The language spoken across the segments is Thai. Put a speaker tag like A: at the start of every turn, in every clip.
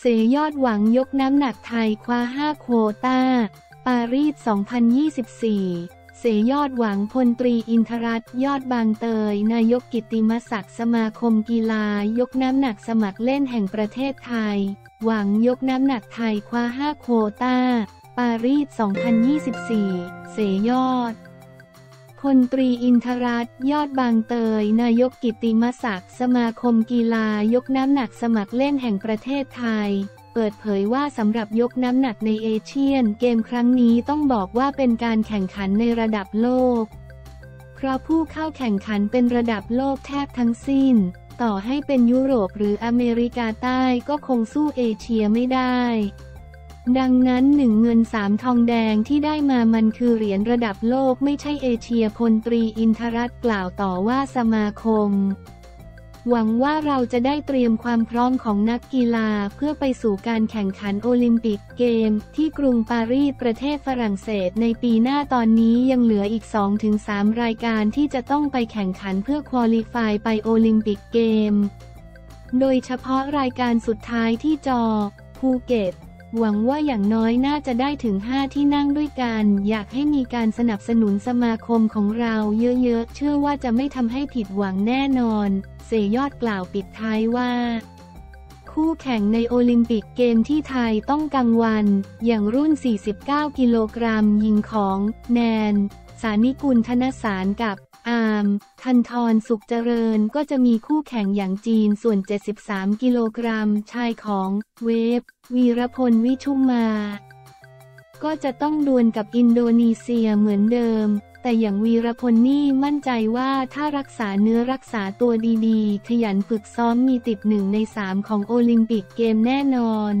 A: เสยอดหวังยกน้ำหนักไทยคว้า 5 โควตา ปารีส 2024 เสธ.ยอดหวังพลตรีอินทรัตน์ยอดบางเตย นายกกิตติมศักดิ์สมาคมกีฬายกน้ำหนักสมัครเล่นแห่งประเทศไทย หวังยกน้ำหนักไทยคว้า 5 โควตา ปารีส 2024 เสธ.ยอด พลตรีอินทรัตน์ยอดบางเตย นายกกิตติมศักดิ์สมาคมกีฬายกน้ำหนักสมัครเล่นแห่งประเทศไทย เปิดเผยว่าสำหรับยกน้ำหนักในเอเชียนเกมครั้งนี้ต้องบอกว่าเป็นการแข่งขันในระดับโลก เพราะผู้เข้าแข่งขันเป็นระดับโลกแทบทั้งสิ้น ต่อให้เป็นยุโรปหรืออเมริกาใต้ก็คงสู้เอเชียไม่ได้ ดังนั้นหนึ่งเงินสามทองแดงที่ได้มามันคือเหรียญระดับโลกไม่ใช่เอเชียพลตรีอินทรัตน์กล่าวต่อว่าสมาคม หวังว่าเราจะได้เตรียมความพร้อมของนักกีฬาเพื่อไปสู่การแข่งขันโอลิมปิกเกม ที่กรุงปารีสประเทศฝรั่งเศสในปีหน้าตอนนี้ยังเหลืออีก 2-3 รายการที่จะต้องไปแข่งขันเพื่อ qualify ไปโอลิมปิกเกม โดยเฉพาะรายการสุดท้ายที่จ.ภูเก็ต หวังว่าอย่างน้อยน่าจะได้ถึง 5 ที่นั่งด้วยกัน อยากให้มีการสนับสนุนสมาคมของเราเยอะๆ เชื่อว่าจะไม่ทำให้ผิดหวังแน่นอน เสยอดกล่าวปิดท้ายว่า คู่แข่งในโอลิมปิกเกมที่ไทยต้องกังวัน อย่างรุ่น 49 กิโลกรัมยิงของ แนน สานิกุลธนสารกับามทันทรสุขเจริญก็จะมีคู่แข่งอย่างจีนส่วน 73 กิโลกรัม ชายของเวฟ วีรพลวิชุมมา ก็จะต้องดวลกับอินโดนีเซียเหมือนเดิม แต่อย่างวีรพลนี่มั่นใจว่าถ้ารักษาเนื้อรักษาตัวดีๆ ขยันฝึกซ้อมมีติดหนึ่งในสามของโอลิมปิกเกมแน่นอน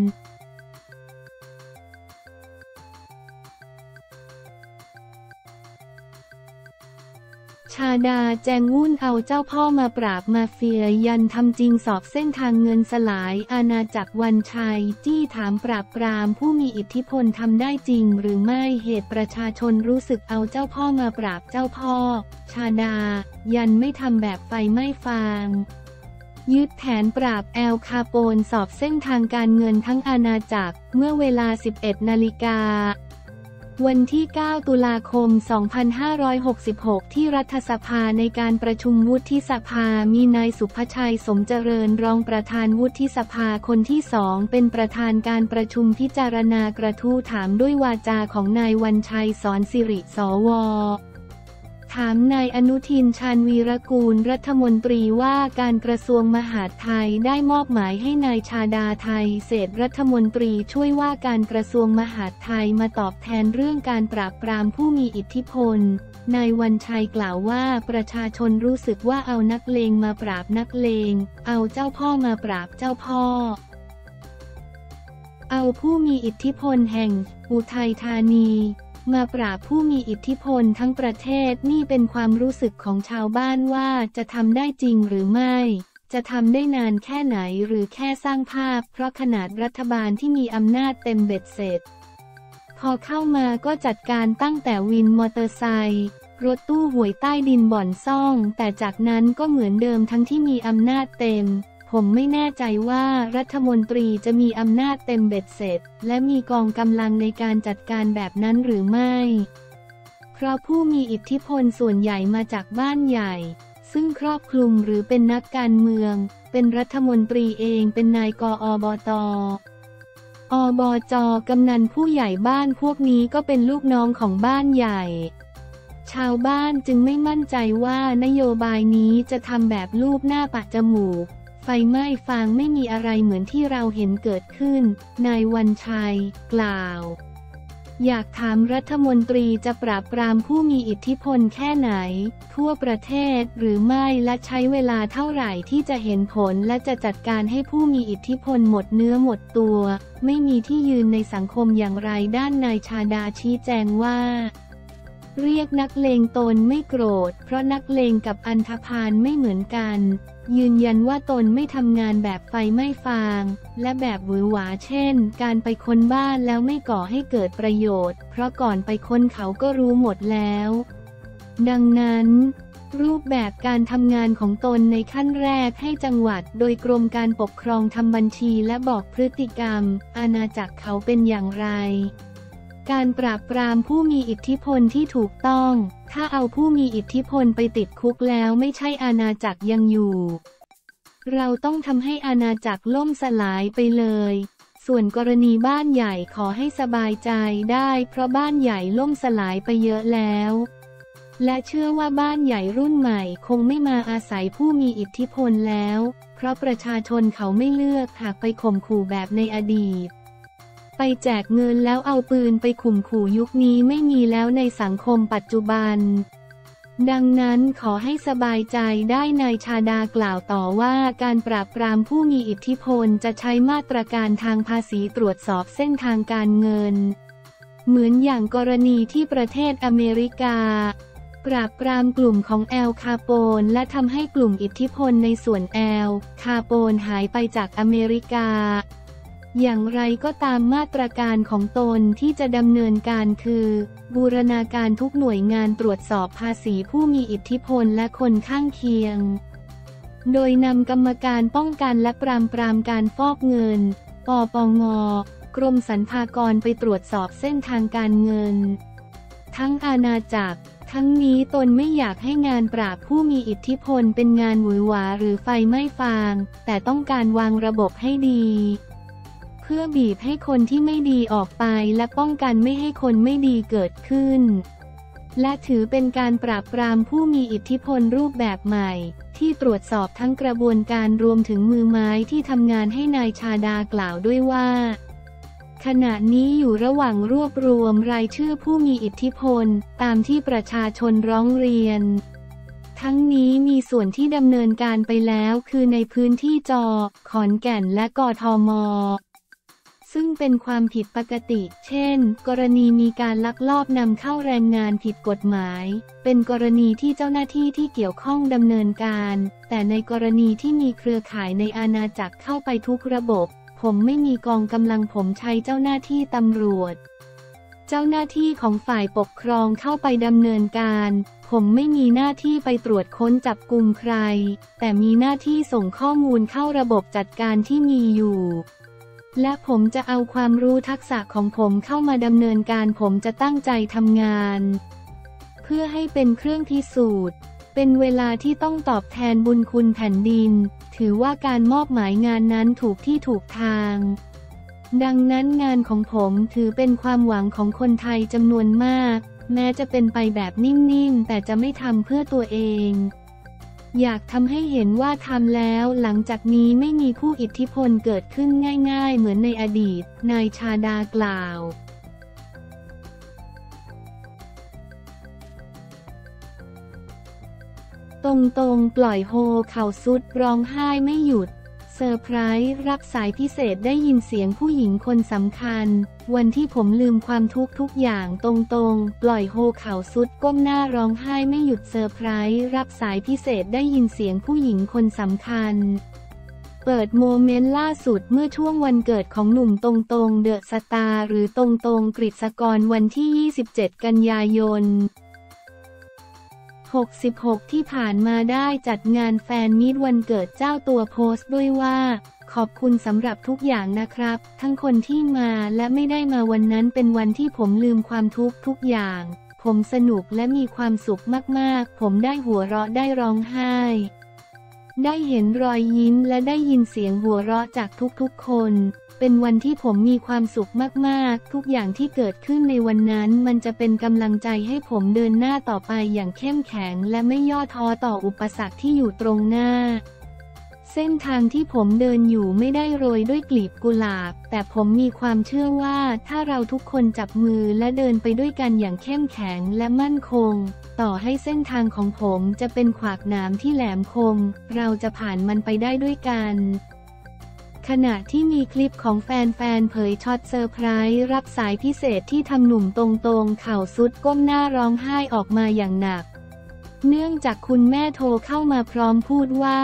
A: ดาแจงวุ่นเอาเจ้าพ่อมาปราบมาเฟียยันทำจริงสอบเส้นทางเงินสลาย อาณาจักรวันชัย จี้ถามปราบปรามผู้มีอิทธิพลทำได้จริง หรือไม่เหตุประชาชนรู้สึกเอาเจ้าพ่อมาปราบเจ้าพ่อ ชาดา ยันไม่ทำแบบไฟไม่ฟางยึดแผนปราบแอลคาโปนสอบเส้นทางการเงินทั้งอาณาจักร เมื่อเวลา 11 นาฬิกา วันที่ 9 ตุลาคม 2566 ที่รัฐสภาในการประชุมวุฒิสภา มีนายสุภชัยสมเจริญรองประธานวุฒิสภาคนที่สองเป็นประธานการประชุมพิจารณากระทู้ถามด้วยวาจาของนายวันชัยสอนสิริสว ถามนายอนุทินชาญวีรกูลรัฐมนตรีว่าการกระทรวงมหาดไทยได้มอบหมายให้นายชาดาไทยเศรษฐรัฐมนตรีช่วยว่าการกระทรวงมหาดไทยมาตอบแทนเรื่องการปราบปรามผู้มีอิทธิพล นายวันชัยกล่าวว่าประชาชนรู้สึกว่าเอานักเลงมาปราบนักเลง เอาเจ้าพ่อมาปราบเจ้าพ่อ เอาผู้มีอิทธิพลแห่งอุทัยธานี มาปราบผู้มีอิทธิพลทั้งประเทศนี่เป็นความรู้สึกของชาวบ้านว่าจะทำได้จริงหรือไม่ จะทำได้นานแค่ไหนหรือแค่สร้างภาพ เพราะขนาดรัฐบาลที่มีอำนาจเต็มเบ็ดเสร็จ พอเข้ามาก็จัดการตั้งแต่วินมอเตอร์ไซค์รถตู้หวยใต้ดินบ่อนซ่อง แต่จากนั้นก็เหมือนเดิมทั้งที่มีอำนาจเต็ม ผมไม่แน่ใจว่ารัฐมนตรีจะมีอำนาจเต็มเบ็ดเสร็จ และมีกองกำลังในการจัดการแบบนั้นหรือไม่ เพราะผู้มีอิทธิพลส่วนใหญ่มาจากบ้านใหญ่ ซึ่งครอบคลุมหรือเป็นนักการเมือง เป็นรัฐมนตรีเองเป็นนายกอบตอบจกำนันผู้ใหญ่บ้านพวกนี้ก็เป็นลูกน้องของบ้านใหญ่ ชาวบ้านจึงไม่มั่นใจว่านโยบายนี้จะทำแบบรูปหน้าปะจมูก ฟไหม้ฟางไม่มีอะไรเหมือนที่เราเห็นเกิดขึ้น นายวันชัย กล่าว อยากถามรัฐมนตรีจะปราบปรามผู้มีอิทธิพลแค่ไหน ทั่วประเทศหรือไม่และใช้เวลาเท่าไหร่ที่จะเห็นผลและจะจัดการให้ผู้มีอิทธิพลหมดเนื้อหมดตัว ไม่มีที่ยืนในสังคมอย่างไรด้านนายชาดาชี้แจงว่า เรียกนักเลงตนไม่โกรธ เพราะนักเลงกับอันธพาลไม่เหมือนกัน ยืนยันว่าตนไม่ทำงานแบบไฟไม่ฟาง และแบบหวือหวาเช่น การไปค้นบ้านแล้วไม่ก่อให้เกิดประโยชน์ เพราะก่อนไปค้นเขาก็รู้หมดแล้ว ดังนั้น รูปแบบการทำงานของตนในขั้นแรกให้จังหวัด โดยกรมการปกครองทำบัญชีและบอกพฤติกรรม อาณาจักรเขาเป็นอย่างไร การปราบปรามผู้มีอิทธิพลที่ถูกต้อง ถ้าเอาผู้มีอิทธิพลไปติดคุกแล้วไม่ใช่อาณาจักรยังอยู่ เราต้องทำให้อาณาจักรล่มสลายไปเลย ส่วนกรณีบ้านใหญ่ขอให้สบายใจได้ เพราะบ้านใหญ่ล่มสลายไปเยอะแล้ว และเชื่อว่าบ้านใหญ่รุ่นใหม่คงไม่มาอาศัยผู้มีอิทธิพลแล้ว เพราะประชาชนเขาไม่เลือกหากไปข่มขู่แบบในอดีต ไปแจกเงินแล้วเอาปืนไปข่มขู่ยุคนี้ไม่มีแล้วในสังคมปัจจุบัน ดังนั้นขอให้สบายใจได้นายชาดากล่าวต่อว่าการปราบปรามผู้มีอิทธิพลจะใช้มาตรการทางภาษีตรวจสอบเส้นทางการเงิน เหมือนอย่างกรณีที่ประเทศอเมริกาปราบปรามกลุ่มของแอลคาโปนและทำให้กลุ่มอิทธิพลในส่วนแอลคาโปนหายไปจากอเมริกา อย่างไรก็ตามมาตรการของตนที่จะดำเนินการคือ บูรณาการทุกหน่วยงานตรวจสอบภาษีผู้มีอิทธิพลและคนข้างเคียง โดยนำกรรมการป้องกันและปรามปรามการฟอกเงิน ปปง กรมสรรพากรไปตรวจสอบเส้นทางการเงิน ทั้งอาณาจักร ทั้งนี้ตนไม่อยากให้งานปราบผู้มีอิทธิพลเป็นงานหวือหวาหรือไฟไหม้ฟาง แต่ต้องการวางระบบให้ดี พื่อบีบให้คนที่ไม่ดีออกไปและป้องกันไม่ให้คนไม่ดีเกิดขึ้น และถือเป็นการปราบปรามผู้มีอิทธิพลรูปแบบใหม่ ที่ตรวจสอบทั้งกระบวนการรวมถึงมือไม้ที่ทำงานให้นายชาดากล่าวด้วยว่า ขณะนี้อยู่ระหว่างรวบรวมรายชื่อผู้มีอิทธิพล ตามที่ประชาชนร้องเรียนทั้งนี้มีส่วนที่ดำเนินการไปแล้วคือในพื้นที่จอ ขอนแก่นและกทม ซึ่งเป็นความผิดปกติ เช่น กรณีมีการลักลอบนำเข้าแรงงานผิดกฎหมาย เป็นกรณีที่เจ้าหน้าที่ที่เกี่ยวข้องดำเนินการ แต่ในกรณีที่มีเครือข่ายในอาณาจักรเข้าไปทุกระบบ ผมไม่มีกองกำลังผมใช้เจ้าหน้าที่ตำรวจ เจ้าหน้าที่ของฝ่ายปกครองเข้าไปดำเนินการ ผมไม่มีหน้าที่ไปตรวจค้นจับกลุ่มใคร แต่มีหน้าที่ส่งข้อมูลเข้าระบบจัดการที่มีอยู่ และผมจะเอาความรู้ทักษะของผมเข้ามาดำเนินการผมจะตั้งใจทำงาน เพื่อให้เป็นเครื่องพิสูจน์ เป็นเวลาที่ต้องตอบแทนบุญคุณแผ่นดิน ถือว่าการมอบหมายงานนั้นถูกที่ถูกทาง ดังนั้นงานของผมถือเป็นความหวังของคนไทยจำนวนมาก แม้จะเป็นไปแบบนิ่มๆ แต่จะไม่ทำเพื่อตัวเอง อยากทำให้เห็นว่าทำแล้วหลังจากนี้ไม่มีคู่อิทธิพลเกิดขึ้นง่ายๆ เหมือนในอดีต นายชาดากล่าวตรงๆ ปล่อยโฮเข่าสุดร้องไห้ไม่หยุด เซอร์ไพรส์รับสายพิเศษได้ยินเสียงผู้หญิงคนสำคัญ วันที่ผมลืมความทุกข์ทุกอย่างตงตง ปล่อยโฮเข่าทรุดก้มหน้าร้องไห้ไม่หยุดเซอร์ไพรส์รับสายพิเศษได้ยินเสียงผู้หญิงคนสำคัญ เปิด moment ล่าสุดเมื่อช่วงวันเกิดของหนุ่มตงตง เดอะสตาร์หรือตงตงกฤษกรวันที่ 27 กันยายน 66 ที่ผ่านมาได้จัดงาน fan meet วันเกิดเจ้าตัวโพสต์ด้วยว่า ขอบคุณสำหรับทุกอย่างนะครับ ทั้งคนที่มาและไม่ได้มาวันนั้นเป็นวันที่ผมลืมความทุกข์ทุกอย่าง ผมสนุกและมีความสุขมากๆ ผมได้หัวเราะได้ร้องไห้ ได้เห็นรอยยิ้มและได้ยินเสียงหัวเราะจากทุกๆคน เป็นวันที่ผมมีความสุขมากๆ ทุกอย่างที่เกิดขึ้นในวันนั้นมันจะเป็นกำลังใจให้ผมเดินหน้าต่อไปอย่างเข้มแข็ง และไม่ย่อท้อต่ออุปสรรคที่อยู่ตรงหน้า เส้นทางที่ผมเดินอยู่ไม่ได้โรยด้วยกลีบกุหลาบ แต่ผมมีความเชื่อว่าถ้าเราทุกคนจับมือและเดินไปด้วยกันอย่างเข้มแข็งและมั่นคง ต่อให้เส้นทางของผมจะเป็นขวากหนามที่แหลมคม เราจะผ่านมันไปได้ด้วยกันขณะที่มีคลิปของแฟนๆ เผยช็อตเซอร์ไพรส์รับสายพิเศษที่ทำหนุ่มตงตง เข่าทรุดก้มหน้าร้องไห้ออกมาอย่างหนัก เนื่องจากคุณแม่โทรเข้ามาพร้อมพูดว่า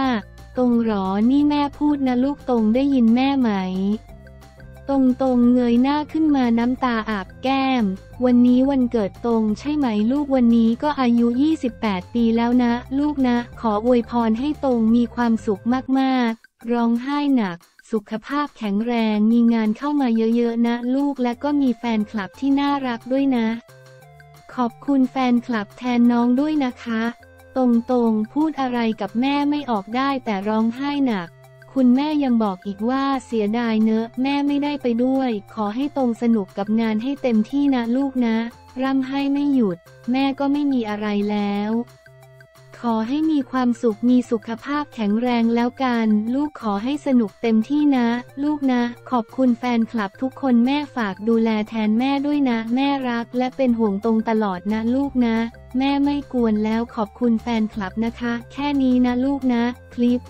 A: ตรงหรอนี่แม่พูดนะลูกตรงได้ยินแม่ไหม ตรงตรงเงยหน้าขึ้นมาน้ำตาอาบแก้ม วันนี้วันเกิดตรงใช่ไหมลูกวันนี้ก็อายุ 28 ปีแล้วนะ ลูกนะ ขออวยพรให้ตรงมีความสุขมากๆ ร้องไห้หนัก สุขภาพแข็งแรงมีงานเข้ามาเยอะๆนะ ลูกและก็มีแฟนคลับที่น่ารักด้วยนะ ขอบคุณแฟนคลับแทนน้องด้วยนะคะ ตรงๆ พูดอะไรกับแม่ไม่ออกได้แต่ร้องไห้หนัก คุณแม่ยังบอกอีกว่าเสียดายเนอะ แม่ไม่ได้ไปด้วย ขอให้ตรงสนุกกับงานให้เต็มที่นะลูกนะ ร่ำไห้ไม่หยุด แม่ก็ไม่มีอะไรแล้ว ขอให้มีความสุขมีสุขภาพแข็งแรงแล้วกัน ลูกขอให้สนุกเต็มที่นะ ลูกนะ ขอบคุณแฟนคลับทุกคนแม่ฝากดูแลแทนแม่ด้วยนะ แม่รักและเป็นห่วงตรงตลอดนะ ลูกนะ แม่ไม่กวนแล้วขอบคุณแฟนคลับนะคะ แค่นี้นะลูกนะ คลิป